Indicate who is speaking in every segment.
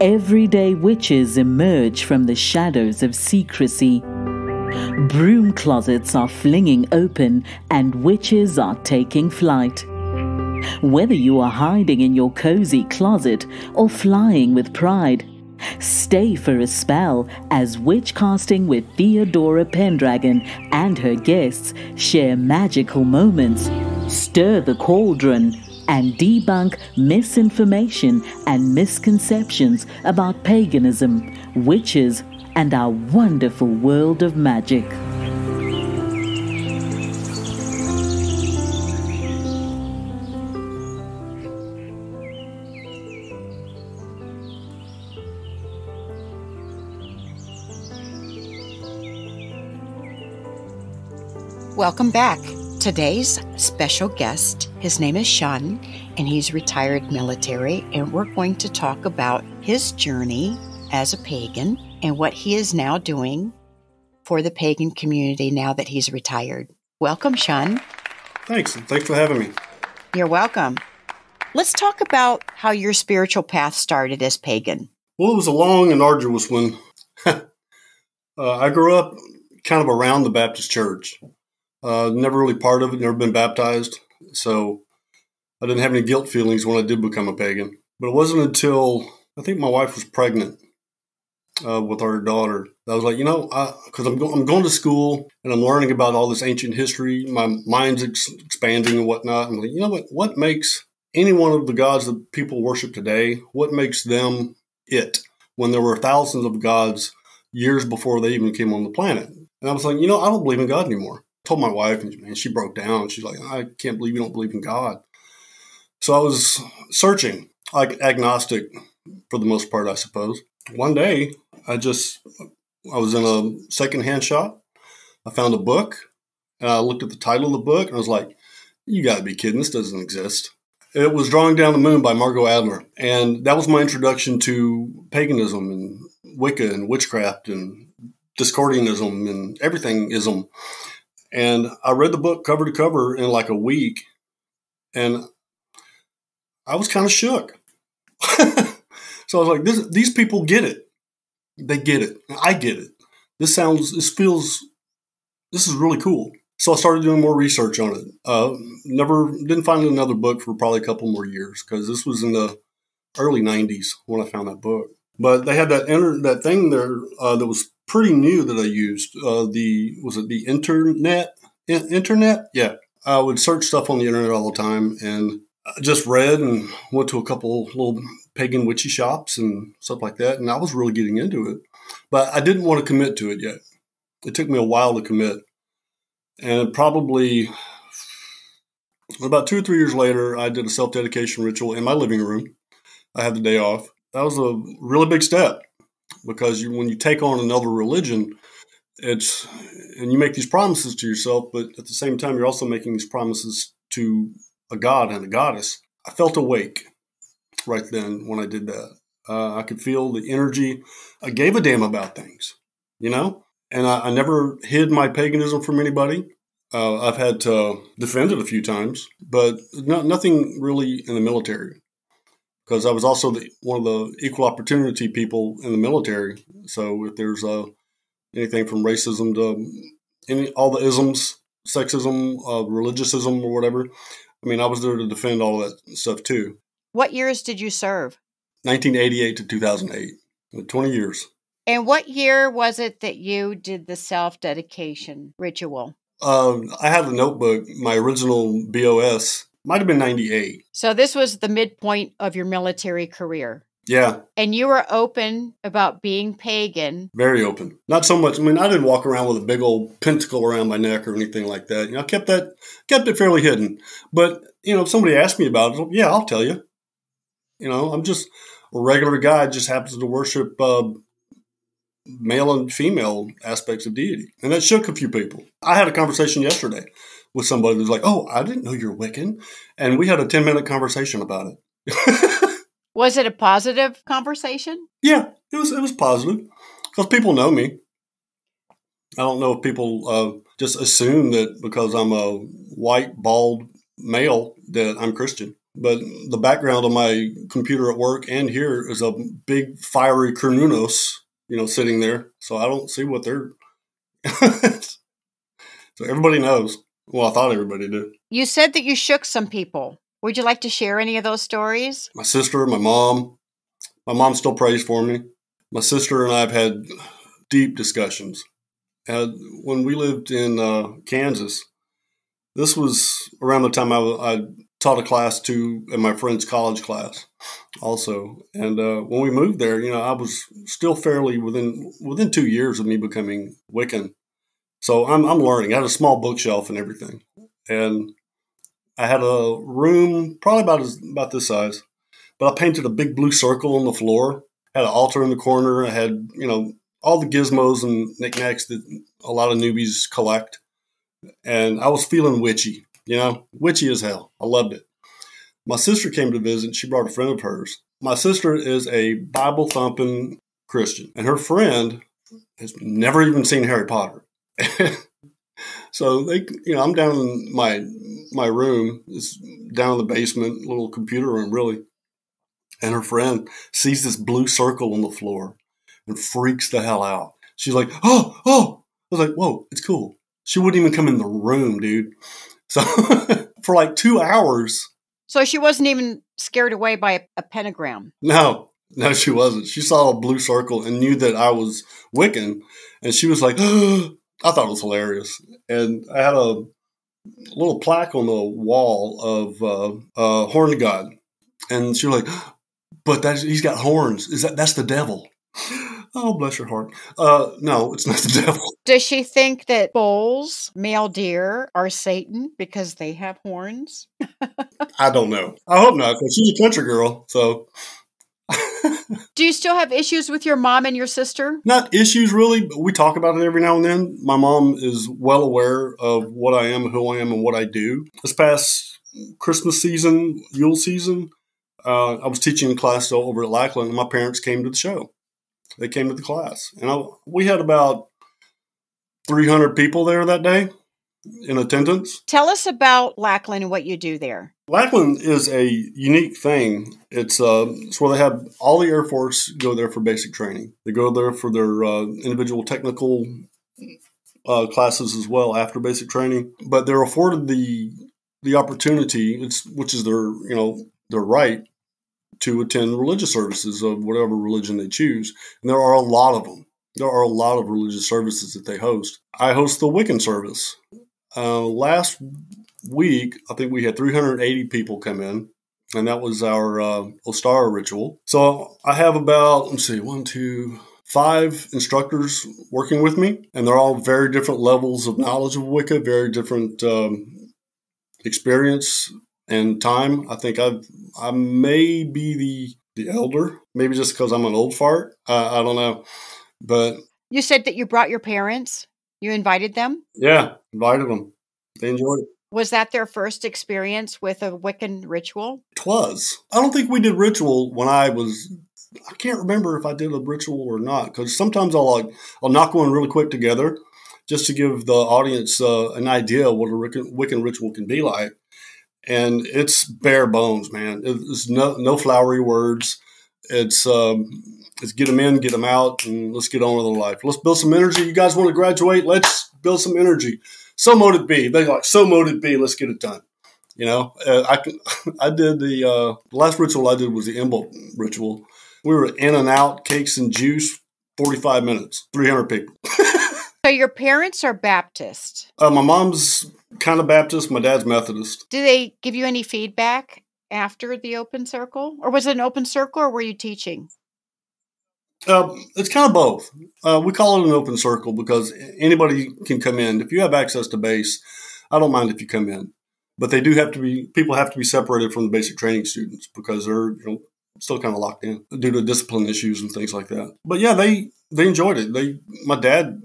Speaker 1: everyday witches emerge from the shadows of secrecy. Broom closets are flinging open and witches are taking flight. Whether you are hiding in your cozy closet or flying with pride, stay for a spell as Witchcasting with Theodora Pendragon and her guests share magical moments, stir the cauldron, and debunk misinformation and misconceptions about paganism, witches, and our wonderful world of magic.
Speaker 2: Welcome back. Today's special guest, his name is Shun, and he's retired military, and we're going to talk about his journey as a pagan and what he is now doing for the pagan community now that he's retired. Welcome, Shun.
Speaker 3: Thanks. Thanks for having me.
Speaker 2: You're welcome. Let's talk about how your spiritual path started as pagan.
Speaker 3: Well, it was a long and arduous one. uh, I grew up kind of around the Baptist church. Uh, never really part of it, never been baptized. So I didn't have any guilt feelings when I did become a pagan. But it wasn't until I think my wife was pregnant uh, with our daughter. I was like, you know, because I'm, go- I'm going to school and I'm learning about all this ancient history. My mind's ex- expanding and whatnot. I'm like, you know what? What makes any one of the gods that people worship today, what makes them it when there were thousands of gods years before they even came on the planet? And I was like, you know, I don't believe in God anymore. Told my wife, and she broke down. She's like, I can't believe you don't believe in God. So I was searching, like agnostic for the most part, I suppose. One day, I just I was in a secondhand shop. I found a book, and I looked at the title of the book, and I was like, "You got to be kidding! This doesn't exist." It was Drawing Down the Moon by Margot Adler, and that was my introduction to paganism and Wicca and witchcraft and Discordianism and everything ism. And I read the book cover to cover in like a week, and I was kind of shook. so I was like, this, these people get it. They get it. I get it. This sounds, this feels, this is really cool. So I started doing more research on it. Uh, never didn't find another book for probably a couple more years because this was in the early '90s when I found that book. But they had that inter- that thing there uh, that was pretty new that I used. Uh, the was it the internet? I- internet? Yeah, I would search stuff on the internet all the time and I just read and went to a couple little pagan witchy shops and stuff like that. And I was really getting into it, but I didn't want to commit to it yet. It took me a while to commit. And probably about two or three years later, I did a self dedication ritual in my living room. I had the day off. That was a really big step because you, when you take on another religion, it's and you make these promises to yourself, but at the same time, you're also making these promises to a god and a goddess. I felt awake right then when I did that. Uh, I could feel the energy. I gave a damn about things, you know, and I, I never hid my paganism from anybody. Uh, I've had to defend it a few times, but no, nothing really in the military because I was also the, one of the equal opportunity people in the military. So if there's uh, anything from racism to any all the isms, sexism, uh, religiousism, or whatever, I mean, I was there to defend all that stuff too.
Speaker 2: What years did you serve?
Speaker 3: 1988 to 2008, 20 years.
Speaker 2: And what year was it that you did the self dedication ritual?
Speaker 3: Um, I have a notebook, my original BOS might have been 98.
Speaker 2: So this was the midpoint of your military career.
Speaker 3: Yeah.
Speaker 2: And you were open about being pagan.
Speaker 3: Very open. Not so much. I mean, I didn't walk around with a big old pentacle around my neck or anything like that. You know, I kept that kept it fairly hidden. But you know, if somebody asked me about it, yeah, I'll tell you. You know, I'm just a regular guy. Just happens to worship uh, male and female aspects of deity, and that shook a few people. I had a conversation yesterday with somebody who's like, "Oh, I didn't know you're Wiccan," and we had a ten minute conversation about it.
Speaker 2: was it a positive conversation?
Speaker 3: Yeah, it was. It was positive because people know me. I don't know if people uh, just assume that because I'm a white bald male that I'm Christian, but the background of my computer at work and here is a big fiery Cernunnos, you know, sitting there. So I don't see what they're. so everybody knows. Well, I thought everybody did.
Speaker 2: You said that you shook some people. Would you like to share any of those stories?
Speaker 3: My sister, my mom. My mom still prays for me. My sister and I have had deep discussions. And when we lived in uh, Kansas, this was around the time I, I taught a class to in my friend's college class also and uh, when we moved there you know i was still fairly within within two years of me becoming wiccan so i'm, I'm learning i had a small bookshelf and everything and i had a room probably about as, about this size but i painted a big blue circle on the floor had an altar in the corner i had you know all the gizmos and knickknacks that a lot of newbies collect and i was feeling witchy you know, witchy as hell. I loved it. My sister came to visit. She brought a friend of hers. My sister is a Bible thumping Christian, and her friend has never even seen Harry Potter. so they, you know, I'm down in my my room. It's down in the basement, little computer room, really. And her friend sees this blue circle on the floor and freaks the hell out. She's like, "Oh, oh!" I was like, "Whoa, it's cool." She wouldn't even come in the room, dude. So for like two hours.
Speaker 2: So she wasn't even scared away by a, a, pentagram.
Speaker 3: No, no, she wasn't. She saw a blue circle and knew that I was Wiccan, and she was like, oh, "I thought it was hilarious." And I had a little plaque on the wall of uh, uh, Horn God, and she was like, "But that's he's got horns. Is that that's the devil?" Oh, bless your heart. Uh, no, it's not the devil.
Speaker 2: Does she think that bulls, male deer, are Satan because they have horns?
Speaker 3: I don't know. I hope not, because she's a country girl. So.
Speaker 2: Do you still have issues with your mom and your sister?
Speaker 3: Not issues really, but we talk about it every now and then. My mom is well aware of what I am, who I am, and what I do. This past Christmas season, Yule season, uh, I was teaching a class over at Lackland, and my parents came to the show they came to the class. And I, we had about 300 people there that day in attendance.
Speaker 2: Tell us about Lackland and what you do there.
Speaker 3: Lackland is a unique thing. It's, uh, it's where they have all the Air Force go there for basic training. They go there for their uh, individual technical uh, classes as well after basic training, but they're afforded the the opportunity, it's, which is their you know their right to attend religious services of whatever religion they choose. And there are a lot of them. There are a lot of religious services that they host. I host the Wiccan service. Uh, last week, I think we had 380 people come in, and that was our uh, Ostara ritual. So I have about, let's see, one, two, five instructors working with me, and they're all very different levels of knowledge of Wicca, very different um, experience and time. I think I've, I may be the the elder, maybe just because I'm an old fart. I don't know, but
Speaker 2: you said that you brought your parents. You invited them.
Speaker 3: Yeah, invited them. They enjoyed it.
Speaker 2: Was that their first experience with a Wiccan ritual?
Speaker 3: Twas. I don't think we did ritual when I was. I can't remember if I did a ritual or not because sometimes I'll like I'll knock one really quick together just to give the audience uh, an idea of what a Wiccan, Wiccan ritual can be like and it's bare bones, man. It's no no flowery words. It's um, it's get them in, get them out, and let's get on with our life. Let's build some energy. You guys want to graduate? Let's build some energy. So mote it be. They like so mote it be. Let's get it done. You know, uh, I can, I did the uh, last ritual I did was the Imbolc ritual. We were in and out, cakes and juice, forty five minutes, three hundred people.
Speaker 2: so your parents are Baptist.
Speaker 3: Uh, my mom's kind of Baptist. My dad's Methodist.
Speaker 2: Do they give you any feedback after the open circle, or was it an open circle, or were you teaching?
Speaker 3: Uh, it's kind of both. Uh, we call it an open circle because anybody can come in. If you have access to base, I don't mind if you come in, but they do have to be. People have to be separated from the basic training students because they're you know still kind of locked in due to discipline issues and things like that. But yeah, they they enjoyed it. They my dad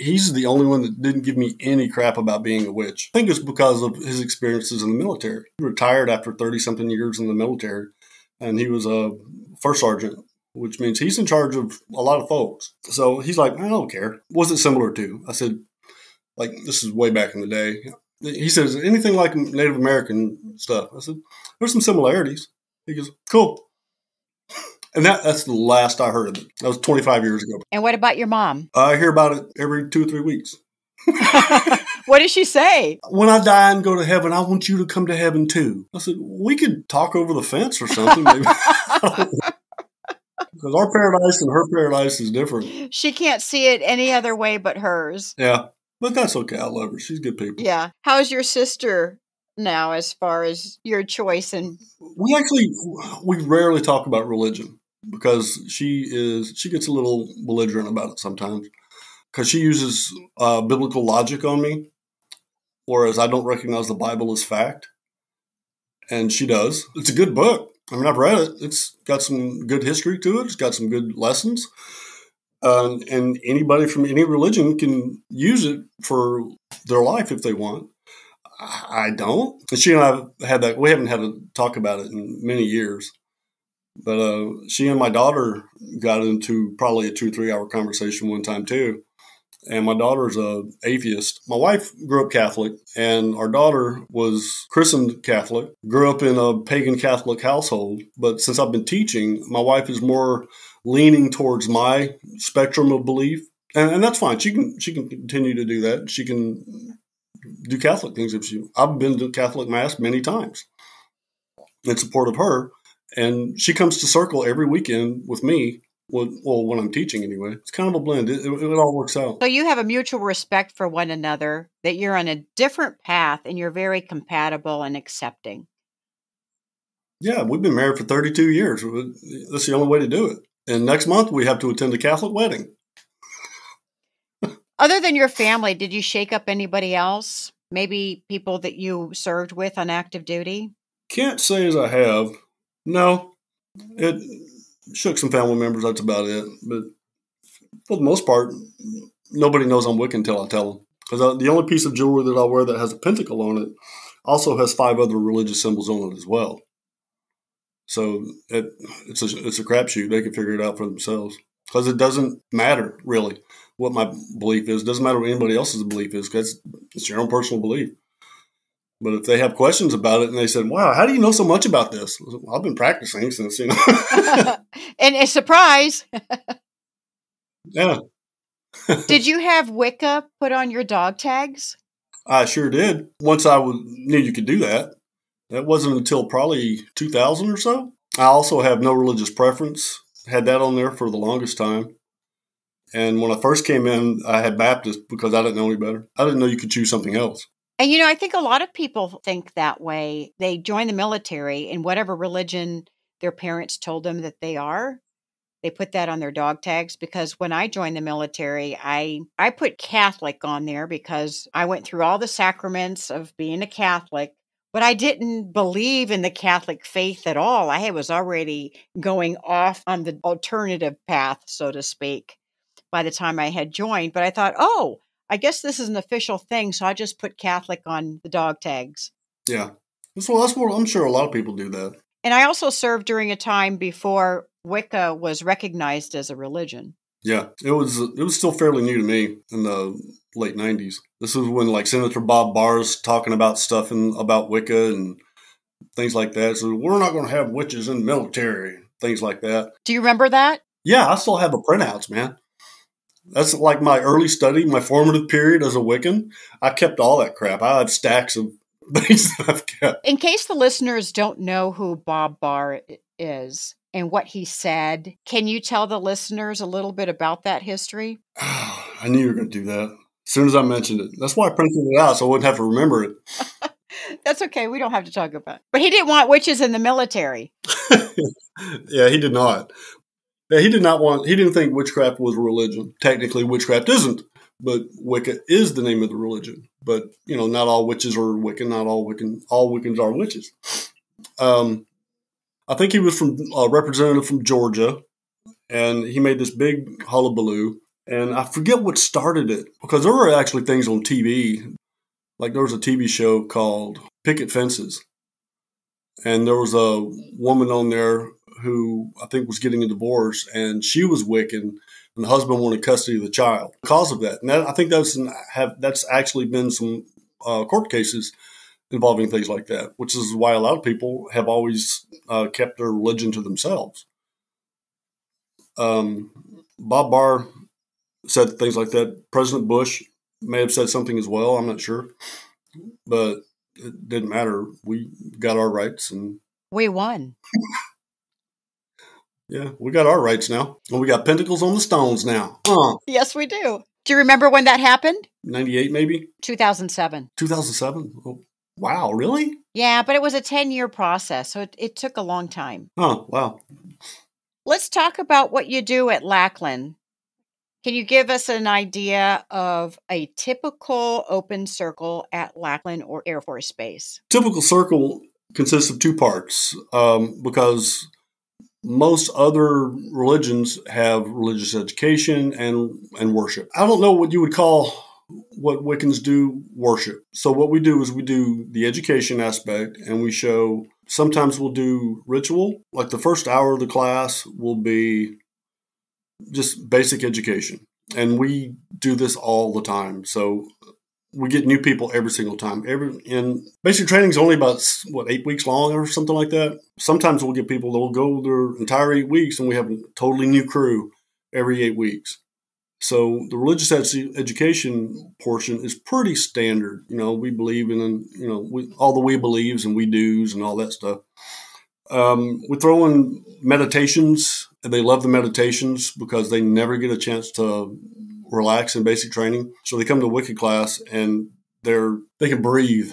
Speaker 3: he's the only one that didn't give me any crap about being a witch. I think it's because of his experiences in the military. He retired after 30 something years in the military, and he was a first sergeant, which means he's in charge of a lot of folks. So he's like, I don't care. What's it similar to? I said, like, this is way back in the day. He says, anything like Native American stuff. I said, there's some similarities. He goes, cool. And that, that's the last I heard of it. That was 25 years ago.
Speaker 2: And what about your mom?
Speaker 3: I hear about it every two or three weeks.
Speaker 2: what did she say?
Speaker 3: When I die and go to heaven, I want you to come to heaven too. I said, we could talk over the fence or something. Maybe. Because our paradise and her paradise is different.
Speaker 2: She can't see it any other way but hers.
Speaker 3: Yeah. But that's okay. I love her. She's good people.
Speaker 2: Yeah. How's your sister now as far as your choice and
Speaker 3: we actually we rarely talk about religion because she is she gets a little belligerent about it sometimes because she uses uh, biblical logic on me whereas i don't recognize the bible as fact and she does. It's a good book. I mean i've read it. It's got some good history to it. It's got some good lessons. And anybody from any religion can use it for their life if they want. I don't. And she and I have had that. We haven't had a talk about it in many years, but uh, she and my daughter got into probably a two three hour conversation one time too. And my daughter's a atheist. My wife grew up Catholic, and our daughter was christened Catholic. Grew up in a pagan Catholic household, but since I've been teaching, my wife is more leaning towards my spectrum of belief, and, and that's fine. She can she can continue to do that. She can do Catholic things if she. I've been to Catholic mass many times in support of her, and she comes to circle every weekend with me. Well, when I'm teaching anyway, it's kind of a blend. It, it, it all works out.
Speaker 2: So you have a mutual respect for one another. That you're on a different path, and you're very compatible and accepting.
Speaker 3: Yeah, we've been married for 32 years. That's the only way to do it. And next month we have to attend a Catholic wedding.
Speaker 2: Other than your family, did you shake up anybody else? Maybe people that you served with on active duty?
Speaker 3: Can't say as I have. No. It shook some family members, that's about it. But for the most part, nobody knows I'm Wiccan until I tell them. Because uh, the only piece of jewelry that I wear that has a pentacle on it also has five other religious symbols on it as well. So it, it's a it's a crapshoot. They can figure it out for themselves because it doesn't matter really what my belief is. It doesn't matter what anybody else's belief is because it's your own personal belief. But if they have questions about it and they said, "Wow, how do you know so much about this?" Well, I've been practicing since you know.
Speaker 2: and a surprise.
Speaker 3: yeah.
Speaker 2: did you have Wicca put on your dog tags?
Speaker 3: I sure did. Once I knew you could do that, that wasn't until probably 2000 or so. I also have no religious preference. Had that on there for the longest time. And when I first came in, I had Baptist because I didn't know any better. I didn't know you could choose something else.
Speaker 2: And you know, I think a lot of people think that way. They join the military in whatever religion their parents told them that they are. They put that on their dog tags because when I joined the military, I I put Catholic on there because I went through all the sacraments of being a Catholic, but I didn't believe in the Catholic faith at all. I was already going off on the alternative path, so to speak by the time I had joined. But I thought, oh, I guess this is an official thing, so I just put Catholic on the dog tags.
Speaker 3: Yeah. So that's what I'm sure a lot of people do that.
Speaker 2: And I also served during a time before Wicca was recognized as a religion.
Speaker 3: Yeah, it was it was still fairly new to me in the late '90s. This was when like Senator Bob Barr's talking about stuff and about Wicca and things like that. So we're not going to have witches in the military, things like that.
Speaker 2: Do you remember that?
Speaker 3: Yeah, I still have the printouts, man. That's like my early study, my formative period as a Wiccan. I kept all that crap. I have stacks of things that I've kept.
Speaker 2: In case the listeners don't know who Bob Barr is and what he said, can you tell the listeners a little bit about that history?
Speaker 3: I knew you were going to do that. As soon as I mentioned it, that's why I printed it out so I wouldn't have to remember it.
Speaker 2: That's okay. We don't have to talk about it. But he didn't want witches in the military.
Speaker 3: yeah, he did not. Yeah, he did not want. He didn't think witchcraft was a religion. Technically, witchcraft isn't, but Wicca is the name of the religion. But you know, not all witches are Wiccan. Not all Wiccan. All Wiccans are witches. Um, I think he was from a representative from Georgia, and he made this big hullabaloo. And I forget what started it because there were actually things on TV. Like there was a TV show called Picket Fences, and there was a woman on there who I think was getting a divorce, and she was Wiccan, and the husband wanted custody of the child because of that. And that, I think that's have that's actually been some uh, court cases involving things like that, which is why a lot of people have always uh, kept their religion to themselves. Um, Bob Barr said things like that. President Bush may have said something as well. I'm not sure, but it didn't matter. We got our rights, and
Speaker 2: we won.
Speaker 3: Yeah, we got our rights now, and we got pentacles on the stones now. Uh.
Speaker 2: Yes, we do. Do you remember when that happened?
Speaker 3: 98, maybe?
Speaker 2: 2007.
Speaker 3: 2007? Oh, wow, really?
Speaker 2: Yeah, but it was a 10 year process, so it, it took a long time.
Speaker 3: Oh, wow.
Speaker 2: Let's talk about what you do at Lackland. Can you give us an idea of a typical open circle at Lackland or Air Force Base?
Speaker 3: Typical circle consists of two parts um, because most other religions have religious education and, and worship. I don't know what you would call what Wiccans do worship. So, what we do is we do the education aspect and we show sometimes we'll do ritual. Like the first hour of the class will be just basic education. And we do this all the time. So we get new people every single time. Every and basic training is only about what eight weeks long or something like that. Sometimes we'll get people that will go their entire eight weeks, and we have a totally new crew every eight weeks. So the religious ed- education portion is pretty standard. You know, we believe in you know we, all the we believes and we do's and all that stuff. Um, we throw in meditations and they love the meditations because they never get a chance to relax in basic training. So they come to Wicca class and they're they can breathe,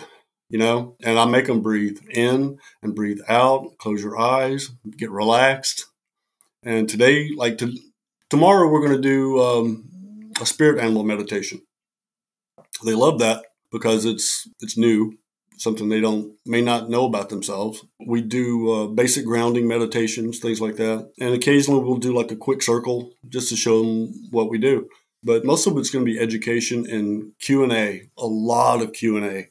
Speaker 3: you know, and I make them breathe in and breathe out. Close your eyes, get relaxed. And today, like to, tomorrow, we're going to do um, a spirit animal meditation. They love that because it's it's new something they don't may not know about themselves. We do uh, basic grounding meditations, things like that, and occasionally we'll do like a quick circle just to show them what we do. But most of it's going to be education and Q and A, lot of Q and A.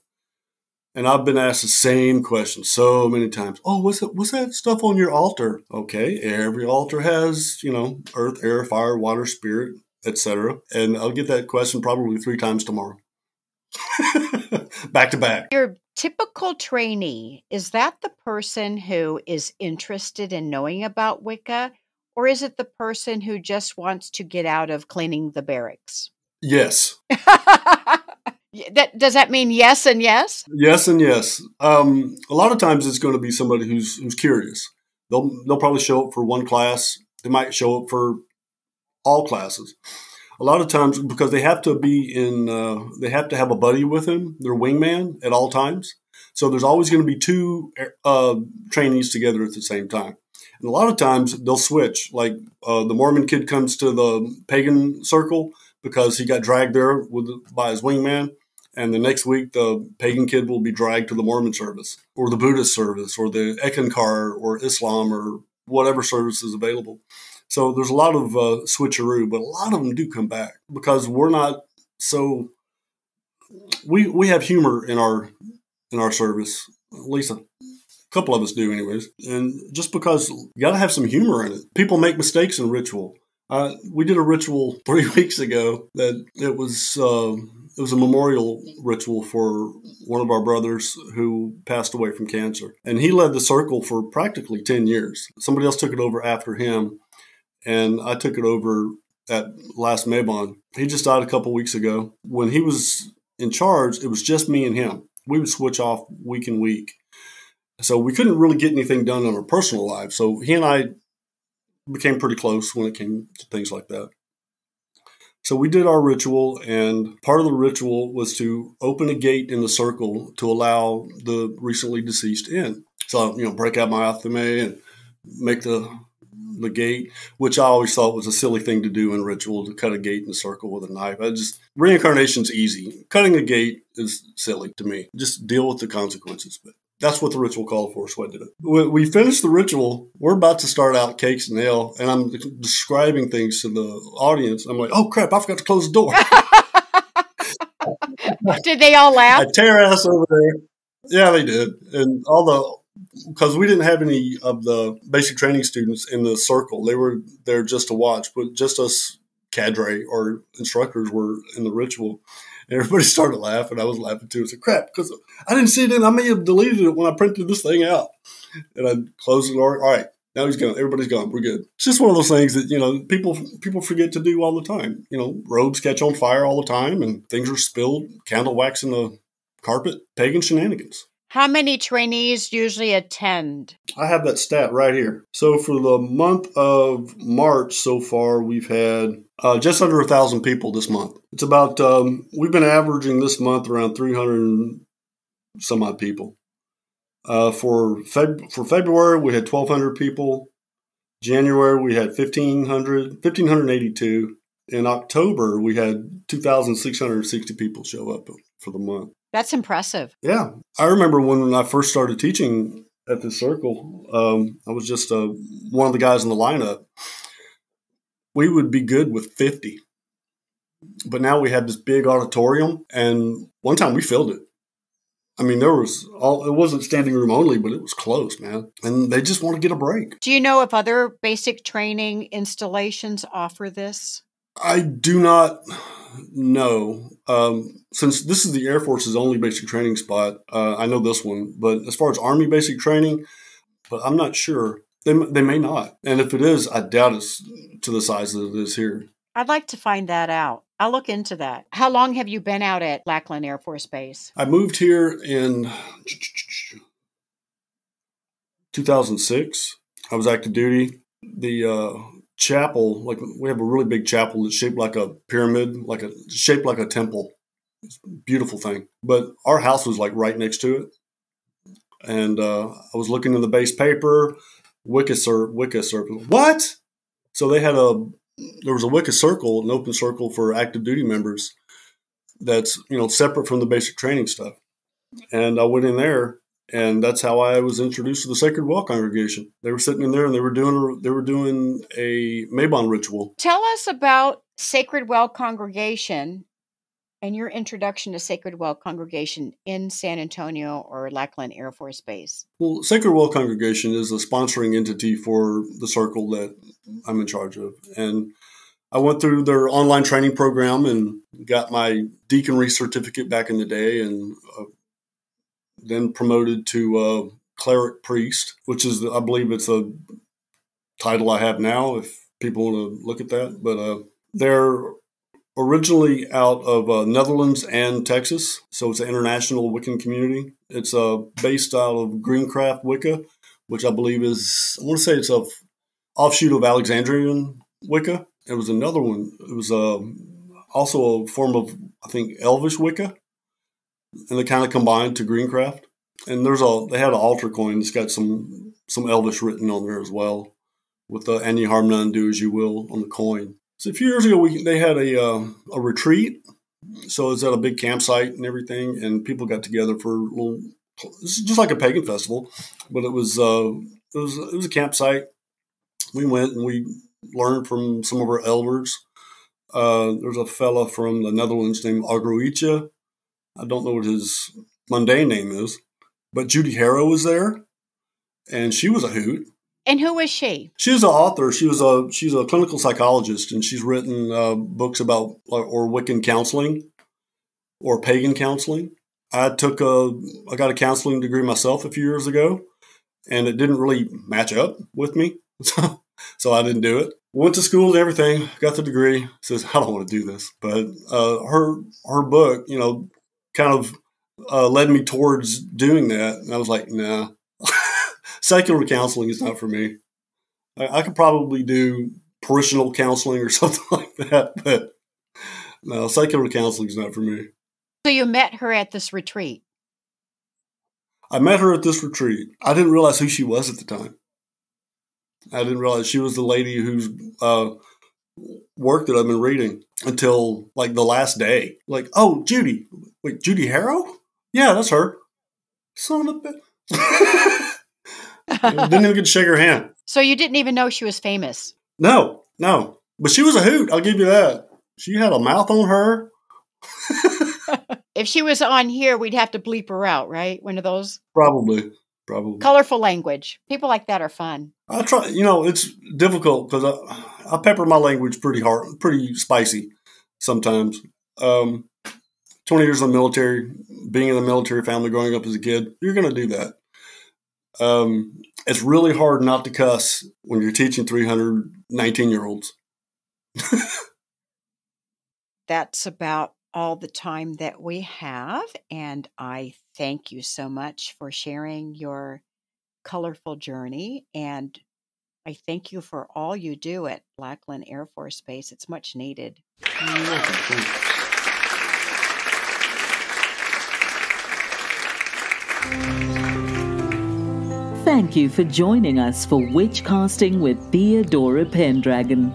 Speaker 3: And I've been asked the same question so many times. Oh, what's that? What's that stuff on your altar? Okay, every altar has you know earth, air, fire, water, spirit, etc. And I'll get that question probably three times tomorrow. back to back.
Speaker 2: Your typical trainee, is that the person who is interested in knowing about Wicca, or is it the person who just wants to get out of cleaning the barracks?
Speaker 3: Yes.
Speaker 2: that does that mean yes and yes?
Speaker 3: Yes and yes. Um, a lot of times it's going to be somebody who's who's curious. They'll they'll probably show up for one class. They might show up for all classes a lot of times because they have to be in uh, they have to have a buddy with them their wingman at all times so there's always going to be two uh, trainees together at the same time and a lot of times they'll switch like uh, the mormon kid comes to the pagan circle because he got dragged there with by his wingman and the next week the pagan kid will be dragged to the mormon service or the buddhist service or the eckankar or islam or whatever service is available so there's a lot of uh, switcheroo, but a lot of them do come back because we're not so. We we have humor in our in our service. Least a couple of us do, anyways. And just because you got to have some humor in it. People make mistakes in ritual. Uh, we did a ritual three weeks ago that it was uh, it was a memorial ritual for one of our brothers who passed away from cancer, and he led the circle for practically ten years. Somebody else took it over after him, and I took it over at last Mabon. He just died a couple weeks ago. When he was in charge, it was just me and him. We would switch off week and week. So we couldn't really get anything done in our personal lives. So he and I became pretty close when it came to things like that. So we did our ritual, and part of the ritual was to open a gate in the circle to allow the recently deceased in. So, you know, break out my athame and make the the gate, which I always thought was a silly thing to do in ritual to cut a gate in a circle with a knife. I just reincarnation's easy. Cutting a gate is silly to me. Just deal with the consequences. But that's what the ritual called for, so I did it. We finished the ritual, we're about to start out cakes and ale, and I'm describing things to the audience. I'm like, oh crap, I forgot to close the door.
Speaker 2: did they all laugh?
Speaker 3: I tear ass over there. Yeah, they did. And all the because we didn't have any of the basic training students in the circle. They were there just to watch, but just us cadre or instructors were in the ritual. And everybody started laughing. I was laughing too. I said, crap, because I didn't see it in. I may have deleted it when I printed this thing out. And I closed the door. All right, now he's gone. Everybody's gone. We're good. It's just one of those things that you know people people forget to do all the time. You know, robes catch on fire all the time, and things are spilled. Candle wax in the carpet. Pagan shenanigans.
Speaker 2: How many trainees usually attend?
Speaker 3: I have that stat right here. So for the month of March so far, we've had uh, just under a thousand people this month. It's about um, we've been averaging this month around 300 some odd people. Uh, for Feb- for February, we had 1,200 people. January, we had 1,500, 1,582. In October, we had 2,660 people show up for the month.
Speaker 2: That's impressive.
Speaker 3: Yeah. I remember when I first started teaching at this circle, um, I was just uh, one of the guys in the lineup. We would be good with 50. But now we had this big auditorium, and one time we filled it. I mean, there was all, it wasn't standing room only, but it was close, man. And they just want to get a break.
Speaker 2: Do you know if other basic training installations offer this?
Speaker 3: I do not know. Um, since this is the Air Force's only basic training spot, uh, I know this one. But as far as Army basic training, but I'm not sure. They, they may not. And if it is, I doubt it's to the size that it is here.
Speaker 2: I'd like to find that out. I'll look into that. How long have you been out at Lackland Air Force Base?
Speaker 3: I moved here in 2006. I was active duty. The uh, chapel, like we have a really big chapel that's shaped like a pyramid, like a shaped like a temple. A beautiful thing. But our house was like right next to it. And uh, I was looking in the base paper, Wicca, Cir- Wicca Circle. What? So they had a there was a Wicca circle, an open circle for active duty members that's, you know, separate from the basic training stuff. And I went in there and that's how I was introduced to the Sacred Well congregation. They were sitting in there and they were doing a, they were doing a Mabon ritual.
Speaker 2: Tell us about Sacred Well congregation and your introduction to Sacred Well congregation in San Antonio or Lackland Air Force Base.
Speaker 3: Well, Sacred Well congregation is a sponsoring entity for the circle that I'm in charge of, and I went through their online training program and got my deaconry certificate back in the day, and uh, then promoted to uh, cleric priest, which is, I believe, it's a title I have now. If people want to look at that, but uh, they're originally out of uh, Netherlands and Texas, so it's an international Wiccan community. It's uh, based out of Greencraft Wicca, which I believe is I want to say it's a offshoot of Alexandrian Wicca. It was another one. It was uh, also a form of I think Elvish Wicca, and they kind of combined to Greencraft. And there's a they had an altar coin that's got some some Elvish written on there as well, with the "And ye harm none, do as you will" on the coin. So a few years ago, we they had a uh, a retreat. So it's at a big campsite and everything, and people got together for a little. It's just like a pagan festival, but it was uh, it was it was a campsite. We went and we learned from some of our elders. Uh, there's a fella from the Netherlands named Agroicha. I don't know what his mundane name is, but Judy Harrow was there, and she was a hoot.
Speaker 2: And who was she?
Speaker 3: She was an author. She was a she's a clinical psychologist, and she's written uh, books about or Wiccan counseling or pagan counseling. I took a I got a counseling degree myself a few years ago, and it didn't really match up with me, so, so I didn't do it. Went to school and everything, got the degree. Says I don't want to do this, but uh, her her book, you know, kind of uh, led me towards doing that, and I was like, nah secular counseling is not for me. I, I could probably do parishional counseling or something like that, but no, secular counseling is not for me.
Speaker 2: So you met her at this retreat?
Speaker 3: I met her at this retreat. I didn't realize who she was at the time. I didn't realize she was the lady who's uh, work that I've been reading until like the last day. Like, oh, Judy. Wait, Judy Harrow? Yeah, that's her. Son of a bitch. Didn't even get to shake her hand.
Speaker 2: So you didn't even know she was famous?
Speaker 3: No, no. But she was a hoot. I'll give you that. She had a mouth on her.
Speaker 2: if she was on here, we'd have to bleep her out, right? One of those.
Speaker 3: Probably, probably.
Speaker 2: Colorful language. People like that are fun.
Speaker 3: I try. You know, it's difficult because I, I pepper my language pretty hard, pretty spicy sometimes. Um, 20 years in the military, being in the military family, growing up as a kid, you're going to do that. Um, it's really hard not to cuss when you're teaching 319 year olds.
Speaker 2: That's about all the time that we have. And I thank you so much for sharing your colorful journey. And I thank you for all you do at Lackland Air Force Base. It's much needed.
Speaker 1: Thank you for joining us for Witchcasting with Theodora Pendragon.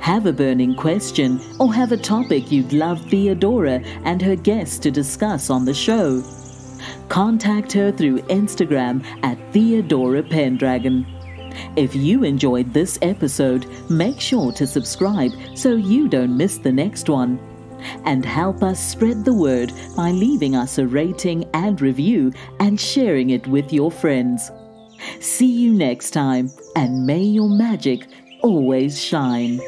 Speaker 1: Have a burning question or have a topic you'd love Theodora and her guests to discuss on the show? Contact her through Instagram at Theodora Pendragon. If you enjoyed this episode, make sure to subscribe so you don't miss the next one. And help us spread the word by leaving us a rating and review and sharing it with your friends. See you next time, and may your magic always shine.